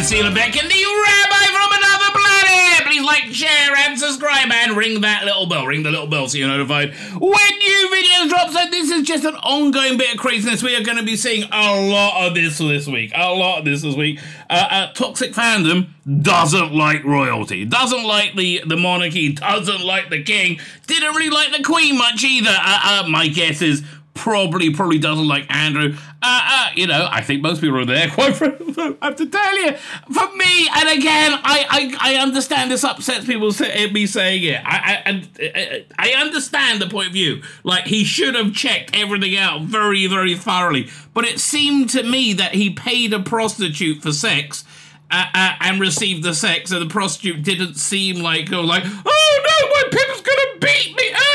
is Tzvi Lebetkin and the Rabbi from another planet. Please like, share, and subscribe, and ring that little bell. Ring the little bell so you're notified when new videos drop. So this is just an ongoing bit of craziness. We are going to be seeing a lot of this this week. A lot of this this week. Uh, uh, toxic fandom doesn't like royalty, doesn't like the, the monarchy, doesn't like the king, didn't really like the queen much either. Uh, uh my guess is probably probably doesn't like Andrew. Uh, uh, you know, I think most people are there. Quite frankly, I have to tell you, for me, and again, I I, I understand this upsets people me saying it. I, I I understand the point of view. Like he should have checked everything out very very thoroughly. But it seemed to me that he paid a prostitute for sex. Uh, uh, and received the sex, and the prostitute didn't seem like, oh, like, oh no, my pimp's gonna beat me. Ah!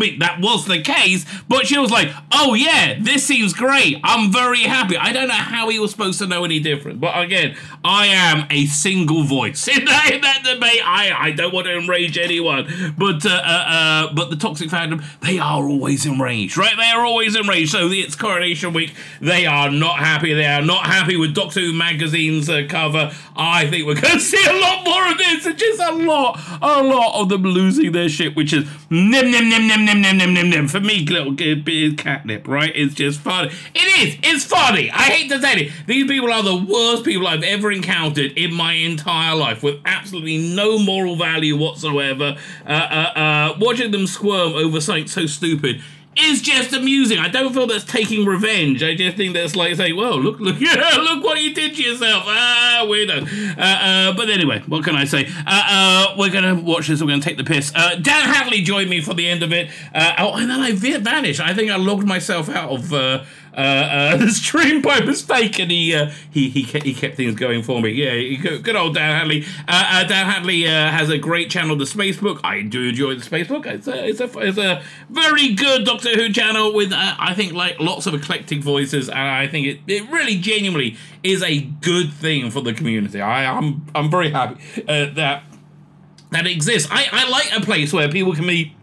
Mean, that was the case, but she was like, oh yeah, this seems great. I'm very happy. I don't know how he was supposed to know any different. But again, I am a single voice in that, in that debate. I, I don't want to enrage anyone. But uh, uh, uh, but the toxic fandom, they are always enraged, right? They are always enraged. So it's Coronation Week. They are not happy. They are not happy with Doctor Who magazine's uh, cover. I think we're going to see a lot more of this. It's just a lot, a lot of them losing their shit, which is nim, nim, nim, nim, nim, nim, nim, nim, nim. For me, little bit catnip, right? It's just funny. It is. It's funny. I hate to say it. These people are the worst people I've ever encountered in my entire life, with absolutely no moral value whatsoever. Uh, uh, uh, watching them squirm over something so stupid is just amusing. I don't feel that's taking revenge. I just think that's like saying, "Well, look, look, look what you did to yourself." Ah, weirdo. Uh, uh, but anyway, what can I say? Uh, uh we're gonna watch this. We're gonna take the piss. Uh, Dan Hadley joined me for the end of it. Uh, oh, and then I vanished. I think I logged myself out of uh, uh, the stream by mistake, and he uh, he he kept, he kept things going for me. Yeah, good old Dan Hadley. Uh, uh, Dan Hadley uh, has a great channel, the Spacebook. I do enjoy the Spacebook. It's a it's a it's a very good Doctor Who channel with I think like lots of eclectic voices, and I think it, it really genuinely is a good thing for the community. I I'm I'm very happy that that exists. I I like a place where people can be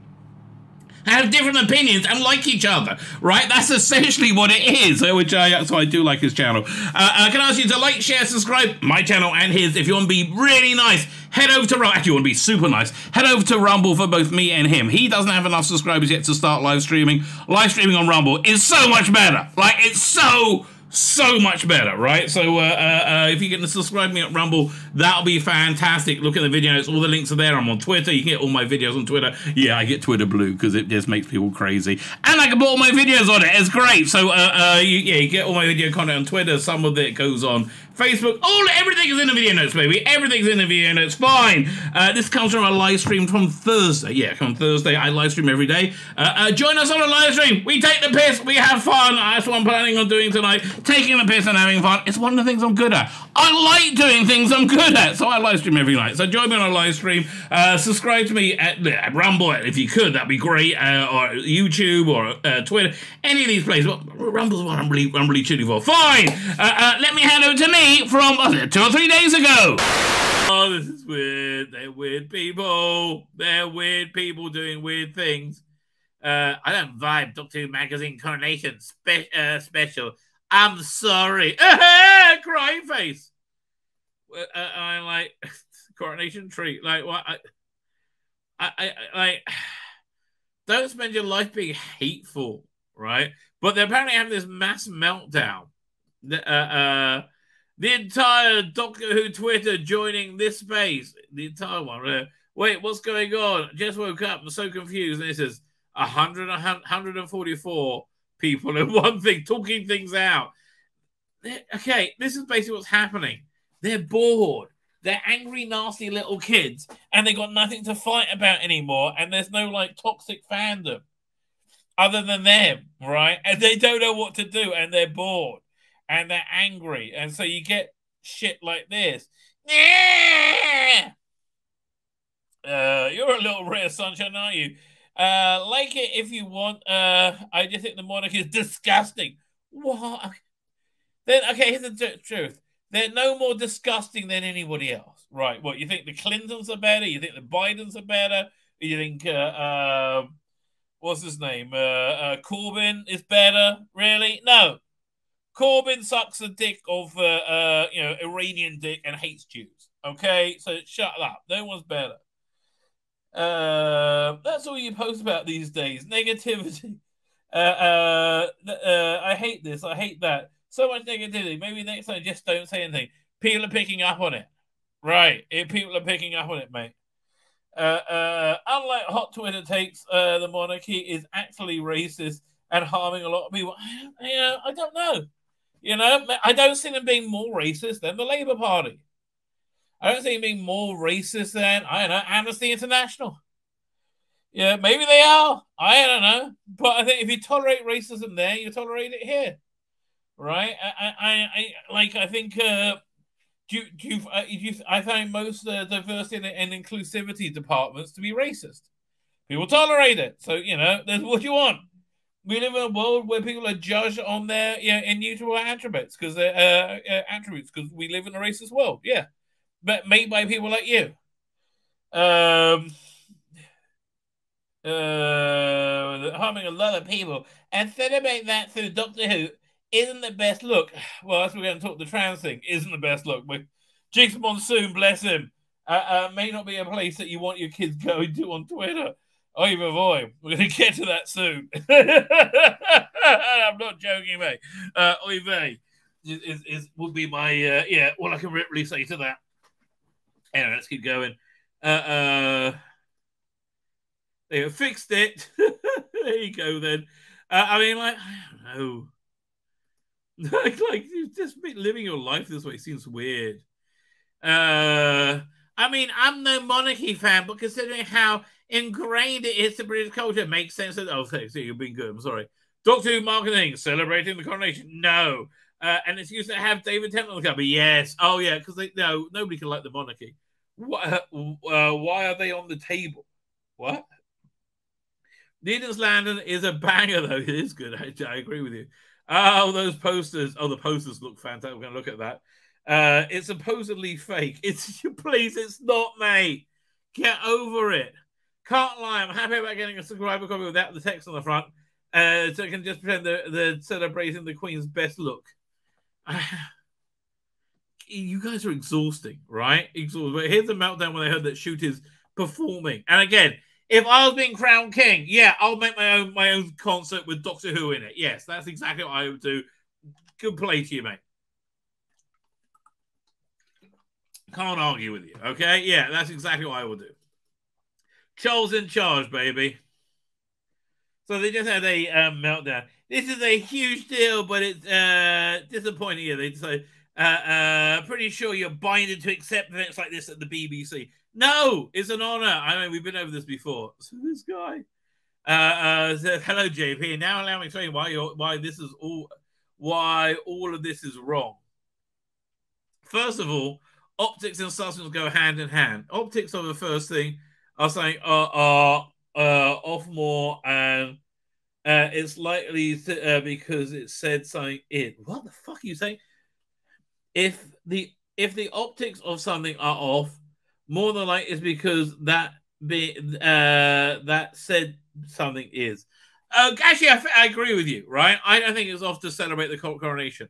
have different opinions and like each other, right? That's essentially what it is, which I so I do like his channel. Uh, I uh, can ask you to like, share, subscribe my channel and his if you want to be really nice. Head over to Rumble. Actually, you want to be super nice. Head over to Rumble for both me and him. He doesn't have enough subscribers yet to start live streaming. Live streaming on Rumble is so much better. Like it's so so much better, right? So uh, uh, uh, if you can subscribe me at Rumble, that'll be fantastic. Look at the videos. all the links are there. I'm on Twitter. You can get all my videos on Twitter. Yeah, I get Twitter blue because it just makes people crazy, and I can put all my videos on it. It's great. So uh, uh, you, yeah, you get all my video content on Twitter. Some of it goes on Facebook. All everything is in the video notes, baby. Everything's in the video notes. Fine. Uh, this comes from a live stream from Thursday. Yeah, on Thursday. I live stream every day. Uh, uh, join us on a live stream. We take the piss. We have fun. That's what I'm planning on doing tonight. Taking the piss and having fun. It's one of the things I'm good at. I like doing things I'm good at, so I live stream every night. So join me on a live stream. Uh, subscribe to me at, at Rumble if you could. That'd be great. Uh, or YouTube or uh, Twitter. Any of these places. Well, Rumble's what I'm really, I'm really tuning for. Fine. let me hand over to me from uh, two or three days ago. Oh, this is weird. They're weird people. They're weird people doing weird things. Uh, I don't vibe Doctor Who Magazine Coronation spe- uh, special. I'm sorry. Crying face. Uh, I'm like, coronation treat. Like, what? I, I, I, like, don't spend your life being hateful, right? But they're apparently having this mass meltdown. Uh, uh, the entire Doctor Who Twitter joining this space. The entire one. Uh, wait, what's going on? Just woke up. I'm so confused. And this is 100, 144 people in one thing, talking things out. Okay, this is basically what's happening. They're bored. They're angry, nasty little kids, and they got nothing to fight about anymore. And there's no like toxic fandom other than them, right? And they don't know what to do, and they're bored and they're angry. And so you get shit like this. Uh, you're a little ray sunshine, aren't you? Uh, like it if you want. Uh, I just think the monarchy is disgusting. What? Then okay, here's the truth. They're no more disgusting than anybody else, right? What you think the Clintons are better? You think the Bidens are better? You think uh, uh what's his name? Uh, uh, Corbyn is better? Really? No, Corbyn sucks the dick of uh, uh, you know Iranian dick and hates Jews. Okay, so shut up. No one's better. Uh, that's all you post about these days. Negativity. Uh, uh, uh, I hate this. I hate that. So much negativity. Maybe next time just don't say anything. People are picking up on it. Right. People are picking up on it, mate. Unlike hot Twitter takes, the monarchy is actually racist and harming a lot of people. I, I don't know. You know, I don't see them being more racist than the Labour Party. I don't see them being more racist than, I don't know, Amnesty International. Yeah, maybe they are. I don't know. But I think if you tolerate racism there, you tolerate it here. Right? I, I, I like, I think, uh, do, do you, uh, you, I find most uh, diversity and, and inclusivity departments to be racist. People tolerate it. So, you know, that's what you want we live in a world where people are judged on their yeah in attributes because they're uh, uh, attributes because we live in a racist world. Yeah, but made by people like you. Um, uh, harming a lot of people and celebrate that through Doctor Who isn't the best look. Well, that's we're going to talk the trans thing. Isn't the best look, but Jinkx Monsoon, bless him, uh, uh, may not be a place that you want your kids going to on Twitter. Oi, boy, we're going to get to that soon. I'm not joking, mate. Uh, Oi, vey is, is, is, would be my, uh, yeah, all I can really say to that. Anyway, let's keep going. Uh, uh, they have fixed it. there you go, then. Uh, I mean, like, I don't know. like, like, just living your life this way seems weird. Uh, I mean, I'm no monarchy fan, but considering how ingrained it is to British culture. It makes sense. Oh, so you've been good. I'm sorry. Doctor Who marketing celebrating the coronation. No. Uh, and it's used to have David Tennant on the cover. Yes. Oh, yeah. Because they no nobody can like the monarchy. What, uh, why are they on the table? What? Needham's Landon is a banger, though. It is good. I, I agree with you. Oh, those posters. Oh, the posters look fantastic. We're going to look at that. Uh, it's supposedly fake. It's please, it's not, mate. Get over it. Can't lie, I'm happy about getting a subscriber copy without the text on the front. Uh, so I can just pretend they're, they're celebrating the Queen's best look. you guys are exhausting, right? Exhausting. But here's the meltdown when they heard that Ncuti is performing. And again, if I was being crowned king, yeah, I'll make my own my own concert with Doctor Who in it. Yes, that's exactly what I would do. Good play to you, mate. Can't argue with you. Okay, yeah, that's exactly what I would do. Charles in charge, baby. So they just had a um, meltdown. This is a huge deal, but it's uh, disappointing. They say, uh, uh, pretty sure you're binded to accept events like this at the BBC. No, it's an honor. I mean, we've been over this before. So this guy uh, uh, said, "Hello, JP. Now allow me to explain why you're, why this is all why all of this is wrong. First of all, optics and substance go hand in hand. Optics are the first thing I was saying uh, uh, uh, off more and uh, it's likely to, uh, because it said something in. What the fuck are you saying? If the if the optics of something are off, more than likely it's because that be uh that said something is. Uh, actually, I, I agree with you, right? I don't think it's off to celebrate the coronation.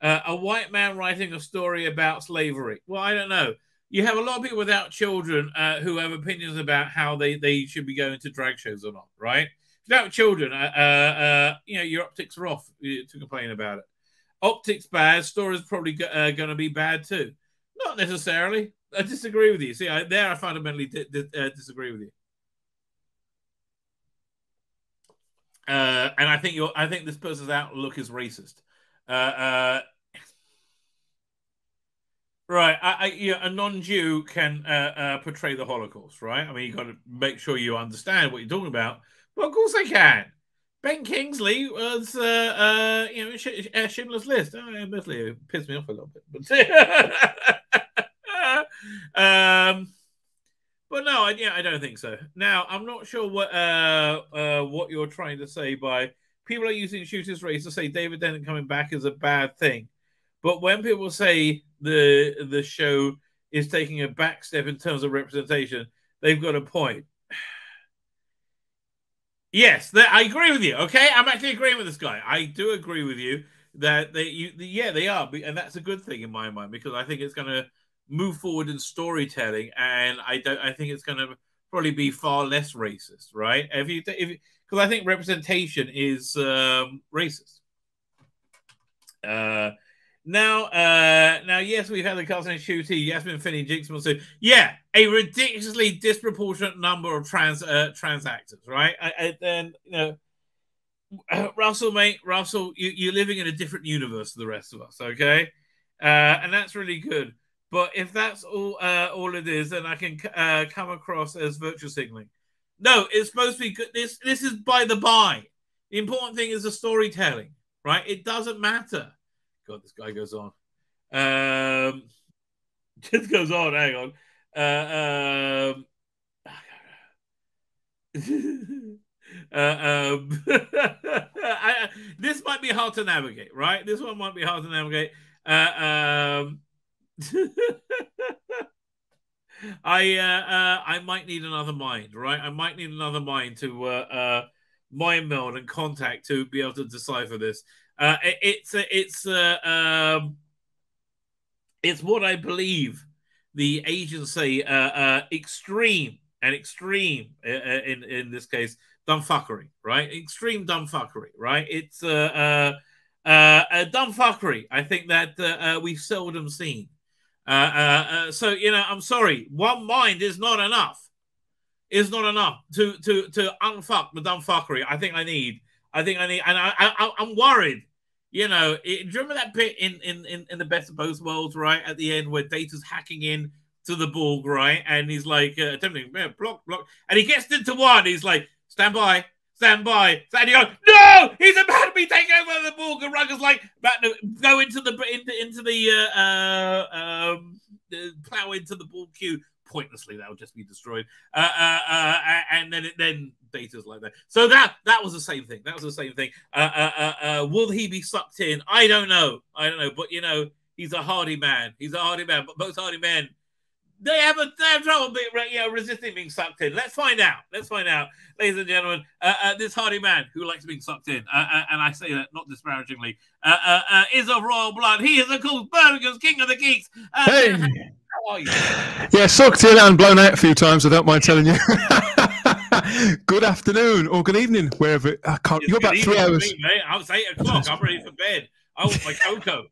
Uh, a white man writing a story about slavery. Well, I don't know you have a lot of people without children uh, who have opinions about how they, they should be going to drag shows or not, right? Without children, uh, uh, uh you know, your optics are off uh, to complain about it. Optics bad, stories probably uh, going to be bad too. Not necessarily. I disagree with you. See, I, there I fundamentally di- di- disagree with you. and I think you I think this person's outlook is racist. Right, I, I, yeah, a non-Jew can uh, uh, portray the Holocaust, right? I mean, you got to make sure you understand what you're talking about. But of course, they can. Ben Kingsley was, uh, uh, you know, Sh- uh, Schindler's List. Oh, admittedly, it pissed me off a little bit, but, um, but no, I, yeah, I don't think so. Now, I'm not sure what uh, what you're trying to say by people are using Ncuti's race to say David Tennant coming back is a bad thing. But when people say the the show is taking a back step in terms of representation, they've got a point. Yes, I agree with you. Okay, I'm actually agreeing with this guy. I do agree with you. that they you yeah they are and that's a good thing in my mind because i think it's going to move forward in storytelling and i don't i think it's going to probably be far less racist right if you if because i think representation is um racist uh now, uh, now, yes, we've had the casting shooting. Yasmin Finney, Jinkx so yeah, a ridiculously disproportionate number of trans uh, trans actors, right? And you know, Russell, mate, Russell, you, you're living in a different universe to the rest of us, okay? Uh, and that's really good. But if that's all uh, all it is, then I can uh, come across as virtue signaling. No, it's supposed to be good. This this is by the by. The important thing is the storytelling, right? It doesn't matter. God, this guy goes on. Um, just goes on. Hang on. Uh, um, Uh, um, I, this might be hard to navigate, right? This one might be hard to navigate. Uh, um, I uh, uh, I might need another mind, right? I might need another mind to uh, uh, mind meld and contact to be able to decipher this. Uh, it, it's it's uh, um, it's what I believe the agency uh, uh, extreme and extreme uh, uh in in this case dumbfuckery, right? Extreme dumbfuckery, right? It's uh, uh, uh, a dumbfuckery. I think that we've seldom seen. So you know, I'm sorry. One mind is not enough. Is not enough to to to unfuck the dumbfuckery. I think I need. I think I need, and I, I I'm worried. You know, it, do you remember that bit in, in in in the best of both worlds, right? At the end, where Data's hacking in to the Borg, right? And he's like uh, attempting block, block, and he gets into one. He's like, Stand by. Stand by. And you go, no, he's about to be taken over the ball. And Riker's like about to go into the into, into the uh, uh, um, plow into the Borg cube pointlessly. That'll just be destroyed. Uh, uh, uh, and then it, then data's like that. So that that was the same thing. That was the same thing. Uh, uh, uh, will he be sucked in? I don't know. I don't know. But you know, he's a hardy man. He's a hardy man. But most hardy men they have a they have trouble being, you know, resisting being sucked in. Let's find out. Let's find out, ladies and gentlemen. Uh, uh, this hardy man who likes being sucked in, uh, uh and I say that not disparagingly, uh, uh, is of royal blood. He is, of course, Birmingham's king of the geeks. hey. How are you? Yeah, sucked in and blown out a few times. I don't mind telling you. good afternoon or good evening, wherever. I can't. you're about three hours. Me, mate. I was eight o'clock. I'm ready for bed. I want my cocoa.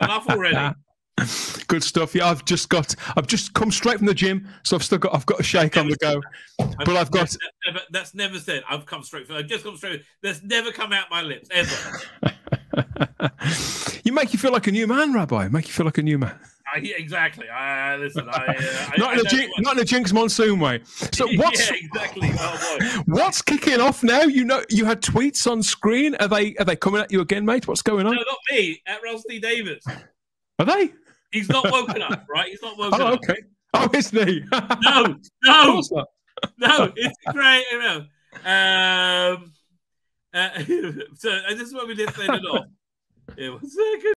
Enough already. Good stuff. Yeah, I've just got. I've just come straight from the gym, so I've still got. I've got a shake on the go, but I've got. That's never, that's never said. I've come straight from. I've just come straight. That's never come out my lips ever. you make you feel like a new man, Rabbi. Make you feel like a new man. Yeah, exactly. Uh, listen, I, uh, not, I, in a, not in a Jinkx Monsoon way. So what's yeah, exactly? Oh, what's kicking off now? You know, you had tweets on screen. Are they are they coming at you again, mate? What's going on? No, not me. At Rusty Davies. Are they? He's not woken up, right? He's not woken oh, up. okay. Oh, isn't he? no, no, no. It's great. You know. Um, uh, so uh, this is what we did it off. Yeah, one second.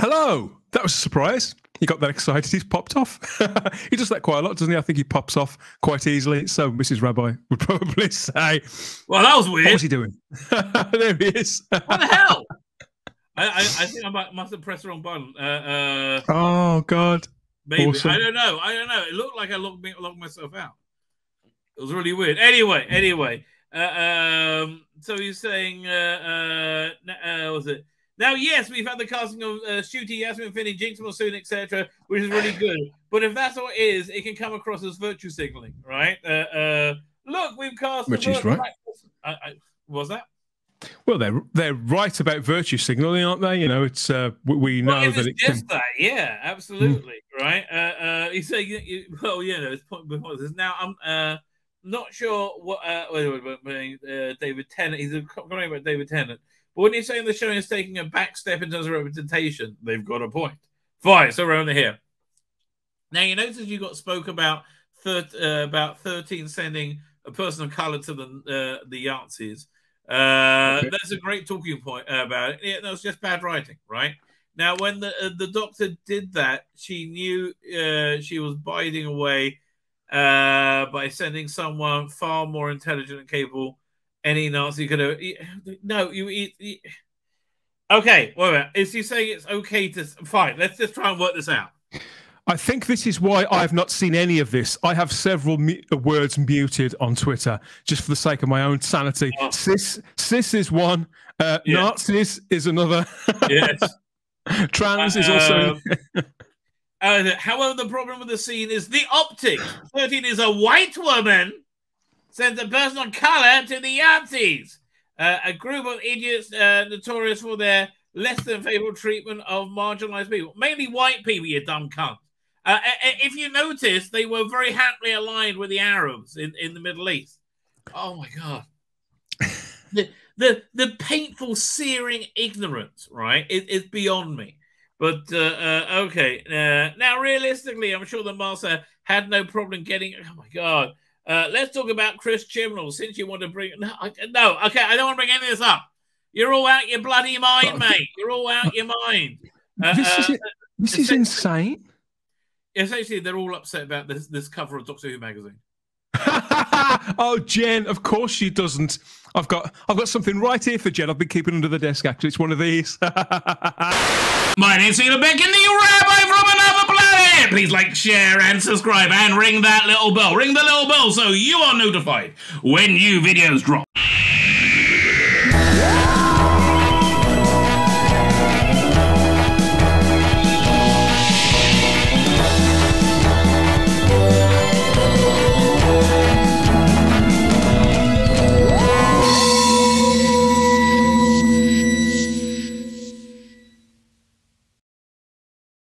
Hello. That was a surprise. He got that excited. He's popped off. he does that quite a lot, doesn't he? I think he pops off quite easily. So Mrs. Rabbi would probably say, "Well, that was weird." What was he doing? there he is. what the hell? I, I, I think I might, must have pressed the wrong button. Uh, uh, oh God! Maybe awesome. I don't know. I don't know. It looked like I logged, me, logged myself out. It was really weird. Anyway, anyway. Uh, um, so he's saying, uh, uh, uh, was it? Now, yes, we've had the casting of uh, Ncuti, Yasmin Finney, Jinkx Monsoon, etc., which is really good. But if that's all it is, it can come across as virtue signaling, right? Uh, uh, look, we've cast. Which is right. I, I, was that? Well, they're they're right about virtue signaling, aren't they? You know, it's uh, we know well, that it just can... that, yeah, absolutely, mm. right. Uh, uh, you say, you, well, yeah, no, it's point before this. Now, I'm uh, not sure what uh, wait, wait, wait, uh, David Tennant. He's commenting about David Tennant, but when you're saying the show is taking a back step in terms of representation, they've got a point. Fine, so we're only here. Now, you notice you got spoke about thir- uh, about thirteen sending a person of color to the uh, the Yahtzees. Uh, okay. That's a great talking point about it. Yeah, that was just bad writing, right? Now, when the uh, the doctor did that, she knew uh, she was biding away uh, by sending someone far more intelligent and capable any Nazi could have. No, you. you okay, well, is he saying it's okay to fine? Let's just try and work this out. I think this is why I've not seen any of this. I have several mu- words muted on Twitter just for the sake of my own sanity. Oh. Cis, cis is one. Uh, Yeah. Nazis is another. Yes. Trans is also. Um, Uh, however, the problem with the scene is the optics. 13 is a white woman, sends a person of color to the Yazidis, uh, a group of idiots uh, notorious for their less than favorable treatment of marginalized people, mainly white people, you dumb cunt. Uh, a- a- if you notice, they were very happily aligned with the Arabs in, in the Middle East. Oh my God. the, the, the painful, searing ignorance, right, is, beyond me. But uh, uh, okay, uh, now realistically, I'm sure the master had no problem getting. Oh my god! Uh, let's talk about Chris Chibnall since you want to bring. No, I, no, okay, I don't want to bring any of this up. You're all out your bloody mind, mate. You're all out your mind. Uh, this is, uh, this is insane. essentially, they're all upset about this this cover of Doctor Who magazine. oh, Jen, of course she doesn't. I've got I've got something right here for Jen. I've been keeping under the desk. Actually, it's one of these. My name's Tzvi Lebetkin, and the Rabbi from another Please like, share, and subscribe, and ring that little bell. Ring the little bell so you are notified when new videos drop.